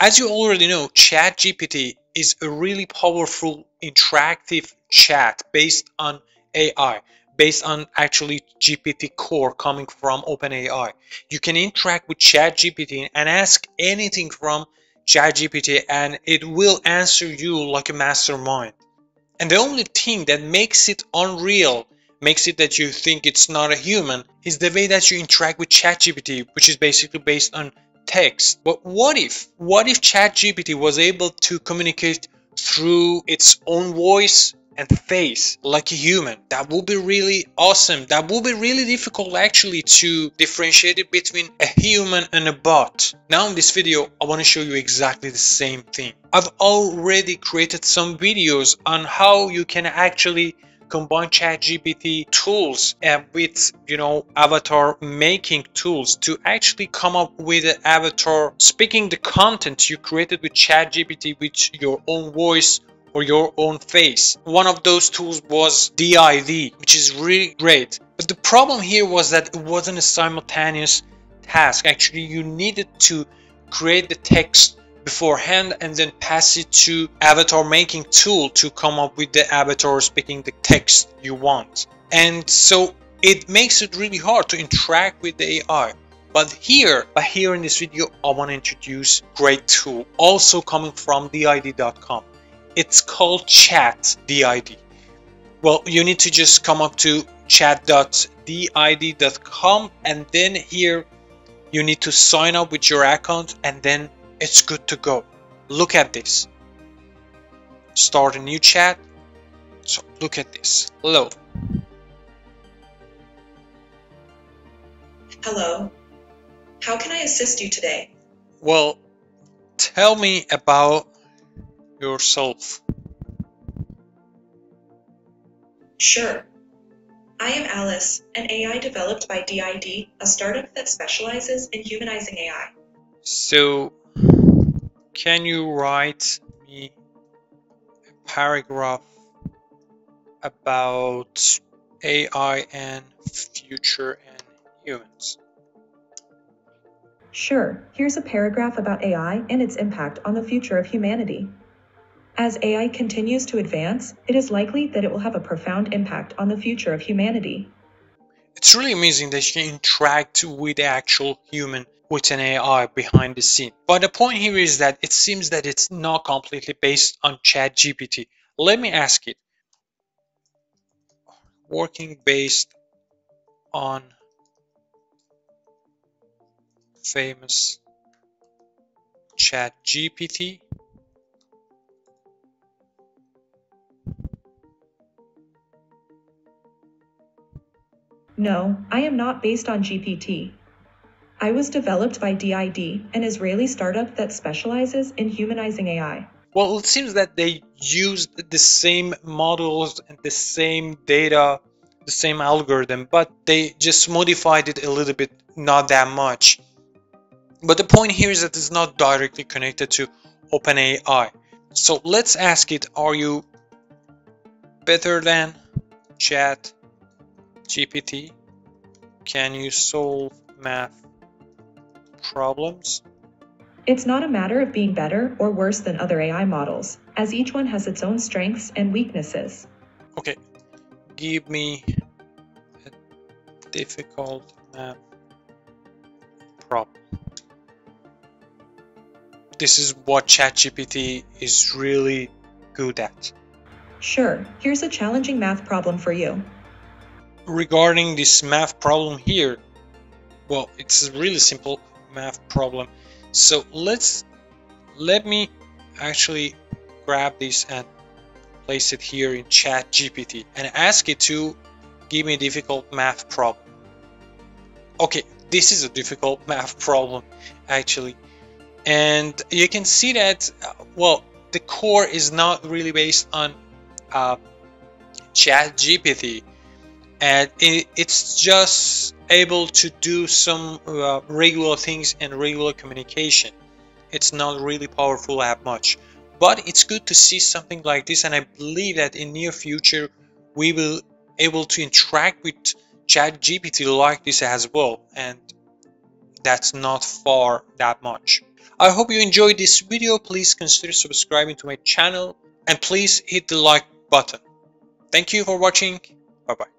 As you already know, ChatGPT is a really powerful interactive chat based on AI, based on actually GPT core coming from OpenAI. You can interact with ChatGPT and ask anything from ChatGPT and it will answer you like a mastermind. And the only thing that makes it unreal, makes it that you think it's not a human, is the way that you interact with ChatGPT, which is basically based on text. But what if, what if ChatGPT was able to communicate through its own voice and face like a human. That would be really awesome. That would be really difficult actually to differentiate it between a human and a bot. Now in this video, I want to show you exactly the same thing. I've already created some videos on how you can actually combine ChatGPT tools with, you know, avatar making tools to actually come up with an avatar speaking the content you created with ChatGPT with your own voice or your own face. One of those tools was D-ID, which is really great. But the problem here was that it wasn't a simultaneous task. Actually, you needed to create the text beforehand and then pass it to avatar making tool to come up with the avatar speaking the text you want. And so it makes it really hard to interact with the AI. But here, but here in this video, I want to introduce great tool also coming from D-ID.com. It's called Chat D-ID. Well, you need to just come up to chat.d-id.com and then here you need to sign up with your account and then it's good to go. Look at this. Start a new chat. So look at this. Hello. Hello. How can I assist you today? Well, tell me about yourself. Sure. I am Alice, an AI developed by D-ID, a startup that specializes in humanizing AI. So, can you write me a paragraph about AI and future and humans? Sure, here's a paragraph about AI and its impact on the future of humanity. As AI continues to advance, it is likely that it will have a profound impact on the future of humanity. It's really amazing that you can interact with the actual human with an AI behind the scene. But the point here is that it seems that it's not completely based on ChatGPT. Let me ask it. Working based on famous ChatGPT No, I am not based on GPT. I was developed by D-ID, an Israeli startup that specializes in humanizing AI. Well, it seems that they used the same models and the same data, the same algorithm, but they just modified it a little bit, not that much. But the point here is that it's not directly connected to OpenAI. So let's ask it, are you better than Chat GPT, can you solve math problems? It's not a matter of being better or worse than other AI models, as each one has its own strengths and weaknesses. Okay, give me a difficult math problem. This is what ChatGPT is really good at. Sure, here's a challenging math problem for you regarding this math problem here, well, it's really simple math problem. So let's let me actually grab this and place it here in chat GPT and ask it to give me a difficult math problem. Okay, this is a difficult math problem actually. And you can see that, well, the core is not really based on uh, chat GPT and it, it's just able to do some uh, regular things and regular communication it's not really powerful that much but it's good to see something like this and i believe that in near future we will able to interact with chat gpt like this as well and that's not far that much I hope you enjoyed this video. Please consider subscribing to my channel and please hit the like button. Thank you for watching. Bye bye.